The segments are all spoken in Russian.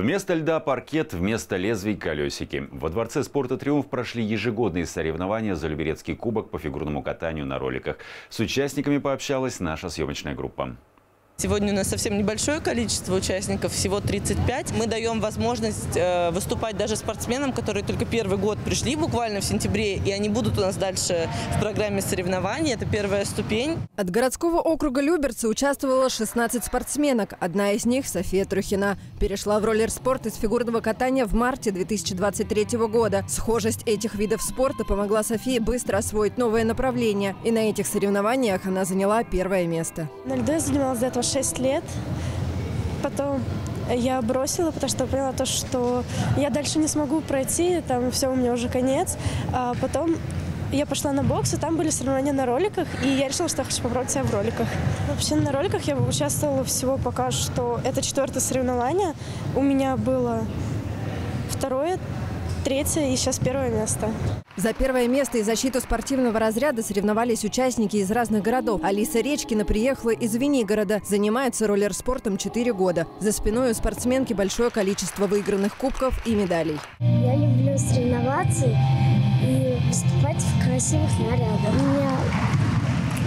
Вместо льда паркет, вместо лезвий колесики. Во Дворце спорта «Триумф» прошли ежегодные соревнования за Люберецкий кубок по фигурному катанию на роликах. С участниками пообщалась наша съемочная группа. Сегодня у нас совсем небольшое количество участников, всего 35. Мы даем возможность э, выступать даже спортсменам, которые только первый год пришли буквально в сентябре, и они будут у нас дальше в программе соревнований. Это первая ступень. От городского округа Люберцы участвовало 16 спортсменок. Одна из них, София Трухина, перешла в роллер-спорт из фигурного катания в марте 2023 года. Схожесть этих видов спорта помогла Софии быстро освоить новое направление. И на этих соревнованиях она заняла первое место. На льду я занималась до этого 6 лет. Потом я бросила, потому что поняла то, что я дальше не смогу пройти, там все, у меня уже конец. А потом я пошла на бокс, и там были соревнования на роликах, и я решила, что я хочу попробовать себя в роликах. Вообще на роликах я участвовала всего пока что. Это четвертое соревнование. У меня было второе, третье и сейчас первое место. За первое место и защиту спортивного разряда соревновались участники из разных городов. Алиса Речкина приехала из Венигорода. Занимается роллер-спортом 4 года. За спиной у спортсменки большое количество выигранных кубков и медалей. Я люблю соревноваться и выступать в красивых нарядах. У меня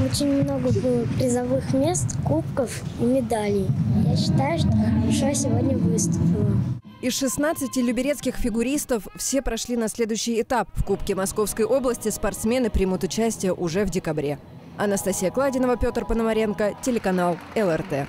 очень много было призовых мест, кубков и медалей. Я считаю, что хорошо сегодня выступила. Из 16 люберецких фигуристов все прошли на следующий этап. В Кубке Московской области спортсмены примут участие уже в декабре. Анастасия Кладинова, Петр Пономаренко, телеканал ЛРТ.